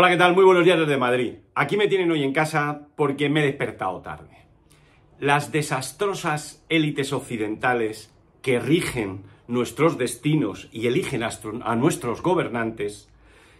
Hola, ¿qué tal? Muy buenos días desde Madrid. Aquí me tienen hoy en casa porque me he despertado tarde. Las desastrosas élites occidentales que rigen nuestros destinos y eligen a nuestros gobernantes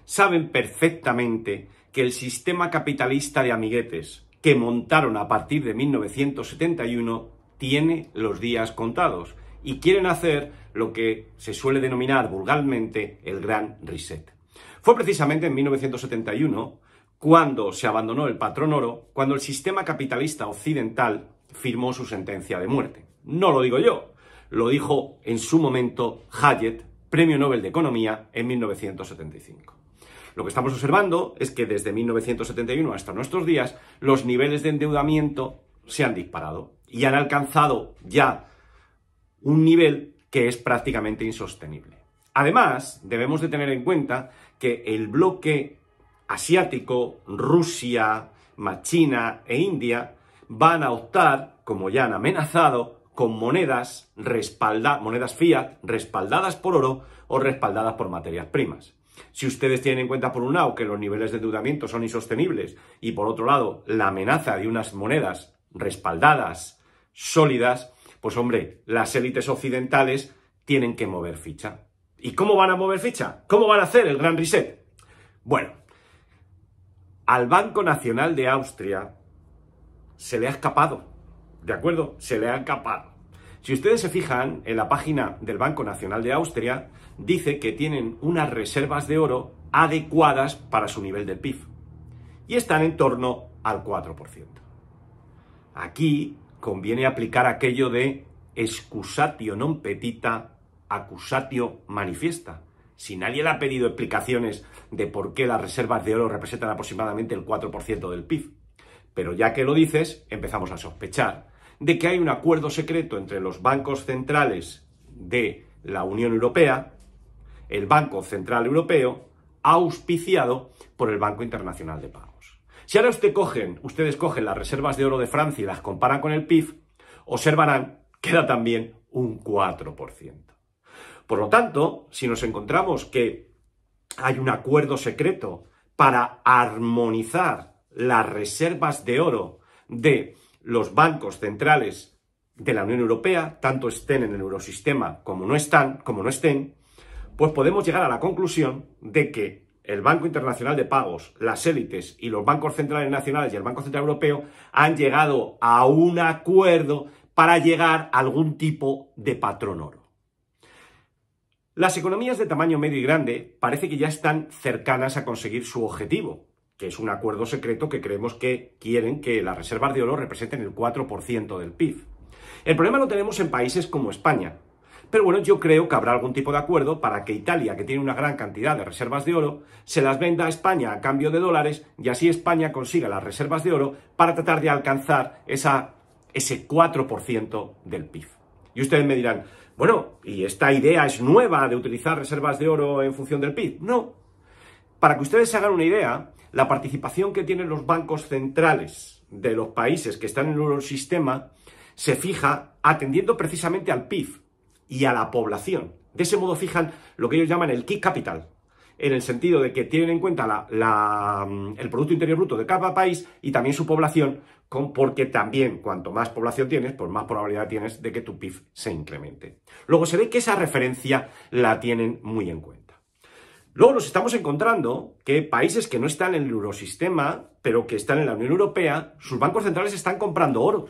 saben perfectamente que el sistema capitalista de amiguetes que montaron a partir de 1971 tiene los días contados y quieren hacer lo que se suele denominar vulgarmente el Gran Reset. Fue precisamente en 1971 cuando se abandonó el patrón oro, cuando el sistema capitalista occidental firmó su sentencia de muerte. No lo digo yo, lo dijo en su momento Hayek, Premio Nobel de Economía, en 1975. Lo que estamos observando es que desde 1971 hasta nuestros días los niveles de endeudamiento se han disparado y han alcanzado ya un nivel que es prácticamente insostenible. Además, debemos de tener en cuenta que el bloque asiático, Rusia, China e India, van a optar, como ya han amenazado, con monedas, monedas fiat respaldadas por oro o respaldadas por materias primas. Si ustedes tienen en cuenta, por un lado, que los niveles de endeudamiento son insostenibles y, por otro lado, la amenaza de unas monedas respaldadas, sólidas, pues hombre, las élites occidentales tienen que mover ficha. ¿Y cómo van a mover ficha? ¿Cómo van a hacer el gran reset? Bueno, al Banco Nacional de Austria se le ha escapado, ¿de acuerdo? Se le ha escapado. Si ustedes se fijan en la página del Banco Nacional de Austria, dice que tienen unas reservas de oro adecuadas para su nivel del PIB y están en torno al 4%. Aquí conviene aplicar aquello de excusatio non petita acusatio manifiesta. Si nadie le ha pedido explicaciones de por qué las reservas de oro representan aproximadamente el 4% del PIB, pero ya que lo dices, empezamos a sospechar de que hay un acuerdo secreto entre los bancos centrales de la Unión Europea, el Banco Central Europeo, auspiciado por el Banco Internacional de Pagos. Si ahora usted cogen, ustedes cogen las reservas de oro de Francia y las comparan con el PIB, observarán que da también un 4%. Por lo tanto, si nos encontramos que hay un acuerdo secreto para armonizar las reservas de oro de los bancos centrales de la Unión Europea, tanto estén en el eurosistema como no están, como no estén, pues podemos llegar a la conclusión de que el Banco Internacional de Pagos, las élites y los bancos centrales nacionales y el Banco Central Europeo han llegado a un acuerdo para llegar a algún tipo de patrón oro. Las economías de tamaño medio y grande parece que ya están cercanas a conseguir su objetivo, que es un acuerdo secreto que creemos que quieren que las reservas de oro representen el 4% del PIB. El problema lo tenemos en países como España. Pero bueno, yo creo que habrá algún tipo de acuerdo para que Italia, que tiene una gran cantidad de reservas de oro, se las venda a España a cambio de dólares y así España consiga las reservas de oro para tratar de alcanzar ese 4% del PIB. Y ustedes me dirán, bueno, ¿y esta idea es nueva de utilizar reservas de oro en función del PIB? No. Para que ustedes se hagan una idea, la participación que tienen los bancos centrales de los países que están en el eurosistema se fija atendiendo precisamente al PIB y a la población. De ese modo fijan lo que ellos llaman el key capital, en el sentido de que tienen en cuenta el Producto Interior Bruto de cada país y también su población porque también cuanto más población tienes, pues más probabilidad tienes de que tu PIB se incremente. Luego se ve que esa referencia la tienen muy en cuenta. Luego nos estamos encontrando que países que no están en el eurosistema, pero que están en la Unión Europea, sus bancos centrales están comprando oro.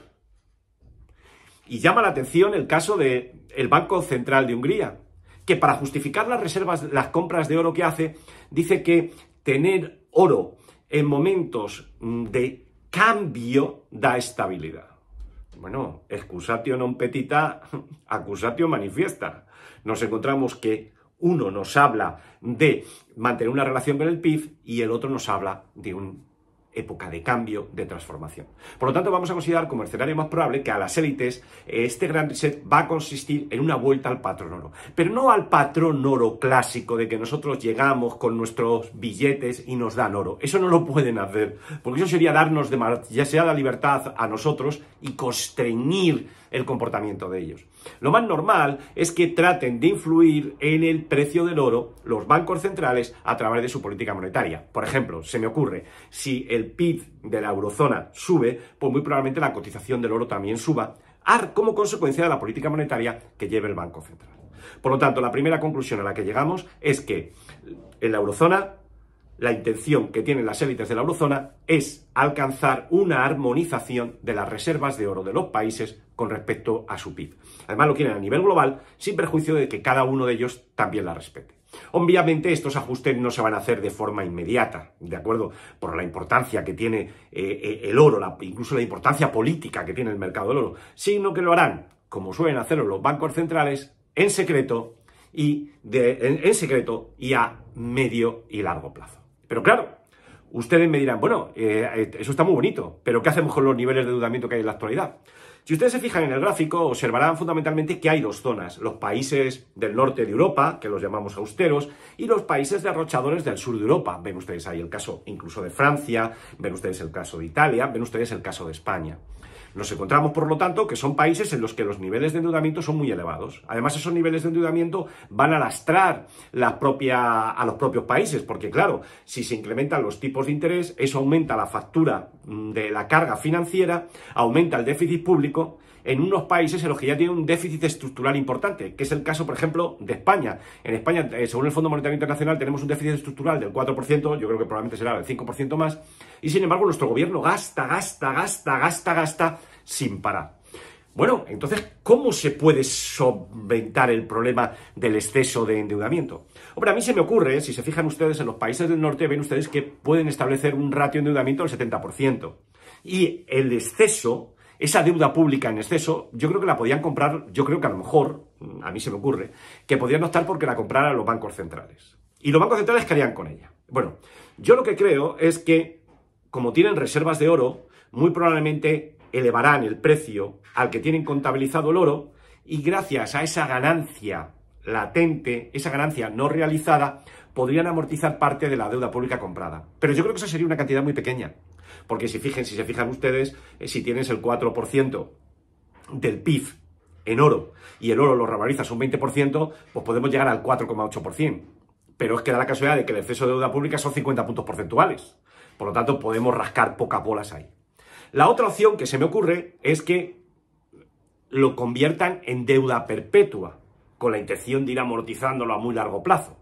Y llama la atención el caso del el Banco Central de Hungría, que para justificar las reservas, las compras de oro que hace, dice que tener oro en momentos de cambio da estabilidad. Bueno, excusatio non petita, accusatio manifiesta. Nos encontramos que uno nos habla de mantener una relación con el PIB y el otro nos habla de un época de cambio, de transformación. Por lo tanto, vamos a considerar como escenario más probable que a las élites este gran reset va a consistir en una vuelta al patrón oro. Pero no al patrón oro clásico de que nosotros llegamos con nuestros billetes y nos dan oro. Eso no lo pueden hacer, porque eso sería darnos la libertad a nosotros y constreñir el comportamiento de ellos. Lo más normal es que traten de influir en el precio del oro los bancos centrales a través de su política monetaria. Por ejemplo, se me ocurre, si el PIB de la eurozona sube, pues muy probablemente la cotización del oro también suba, como consecuencia de la política monetaria que lleve el Banco Central. Por lo tanto, la primera conclusión a la que llegamos es que en la eurozona la intención que tienen las élites de la eurozona es alcanzar una armonización de las reservas de oro de los países con respecto a su PIB. Además lo quieren a nivel global sin perjuicio de que cada uno de ellos también la respete. Obviamente estos ajustes no se van a hacer de forma inmediata, ¿de acuerdo? Por la importancia que tiene eh, eh, el oro, incluso la importancia política que tiene el mercado del oro, sino que lo harán, como suelen hacerlo los bancos centrales, en secreto y en secreto y a medio y largo plazo. Pero claro, ustedes me dirán, bueno, eh, eso está muy bonito, pero ¿qué hacemos con los niveles de endeudamiento que hay en la actualidad? Si ustedes se fijan en el gráfico, observarán fundamentalmente que hay dos zonas, los países del norte de Europa, que los llamamos austeros, y los países derrochadores del sur de Europa. Ven ustedes ahí el caso incluso de Francia, ven ustedes el caso de Italia, ven ustedes el caso de España. Nos encontramos, por lo tanto, que son países en los que los niveles de endeudamiento son muy elevados. Además, esos niveles de endeudamiento van a lastrar a los propios países, porque claro, si se incrementan los tipos de interés, eso aumenta la factura mm, de la carga financiera, aumenta el déficit público en unos países en los que ya tiene un déficit estructural importante, que es el caso, por ejemplo, de España. En España, eh, según el Fondo Monetario Internacional, tenemos un déficit estructural del 4%, yo creo que probablemente será del 5% más, y sin embargo nuestro gobierno gasta, gasta, gasta, gasta, gasta sin parar. Bueno, entonces, ¿cómo se puede solventar el problema del exceso de endeudamiento? Hombre, a mí se me ocurre, si se fijan ustedes en los países del norte, ven ustedes que pueden establecer un ratio de endeudamiento del 70%. Y el exceso esa deuda pública en exceso, yo creo que la podían comprar, yo creo que a lo mejor, a mí se me ocurre, que podrían optar porque la compraran los bancos centrales. Y los bancos centrales, ¿qué harían con ella? Bueno, yo lo que creo es que, como tienen reservas de oro, muy probablemente elevarán el precio al que tienen contabilizado el oro y gracias a esa ganancia latente, esa ganancia no realizada, podrían amortizar parte de la deuda pública comprada. Pero yo creo que esa sería una cantidad muy pequeña. Porque si, fijen, si se fijan ustedes, eh, si tienes el 4% del PIB en oro y el oro lo revalorizas un 20%, pues podemos llegar al 4,8%. Pero es que da la casualidad de que el exceso de deuda pública son 50 puntos porcentuales. Por lo tanto, podemos rascar pocas bolas ahí. La otra opción que se me ocurre es que lo conviertan en deuda perpetua, con la intención de ir amortizándolo a muy largo plazo.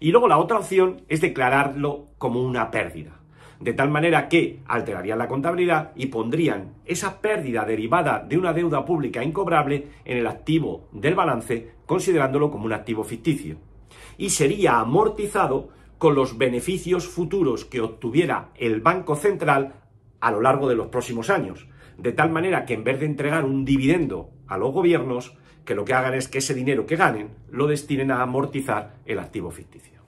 Y luego la otra opción es declararlo como una pérdida de tal manera que alterarían la contabilidad y pondrían esa pérdida derivada de una deuda pública incobrable en el activo del balance, considerándolo como un activo ficticio. Y sería amortizado con los beneficios futuros que obtuviera el Banco Central a lo largo de los próximos años, de tal manera que en vez de entregar un dividendo a los gobiernos, que lo que hagan es que ese dinero que ganen lo destinen a amortizar el activo ficticio.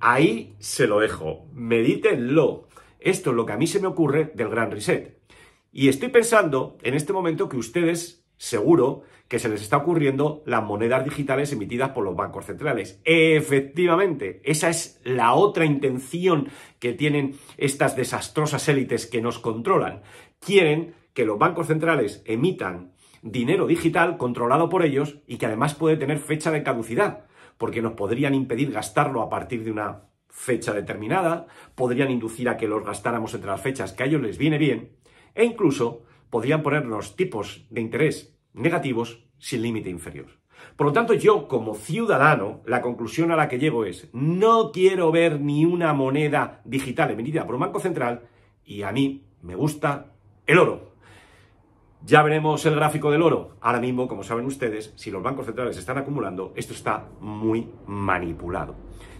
Ahí se lo dejo, medítenlo. Esto es lo que a mí se me ocurre del Gran Reset. Y estoy pensando en este momento que ustedes, seguro, que se les está ocurriendo las monedas digitales emitidas por los bancos centrales. Efectivamente, esa es la otra intención que tienen estas desastrosas élites que nos controlan. Quieren que los bancos centrales emitan dinero digital controlado por ellos y que además puede tener fecha de caducidad, porque nos podrían impedir gastarlo a partir de una fecha determinada, podrían inducir a que los gastáramos entre las fechas que a ellos les viene bien, e incluso podrían ponernos tipos de interés negativos sin límite inferior. Por lo tanto, yo como ciudadano, la conclusión a la que llego es, no quiero ver ni una moneda digital emitida por un banco central y a mí me gusta el oro. Ya veremos el gráfico del oro. Ahora mismo, como saben ustedes, si los bancos centrales están acumulando, esto está muy manipulado.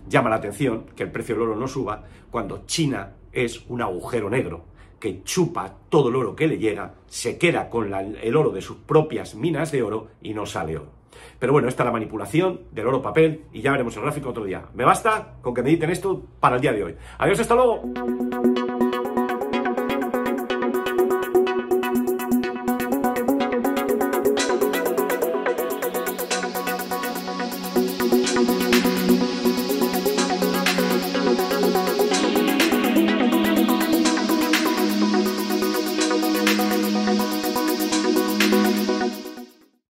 Llama la atención que el precio del oro no suba cuando China es un agujero negro que chupa todo el oro que le llega, se queda con el oro de sus propias minas de oro y no sale oro. Pero bueno, esta es la manipulación del oro papel y ya veremos el gráfico otro día. Me basta con que mediten esto para el día de hoy. Adiós, hasta luego.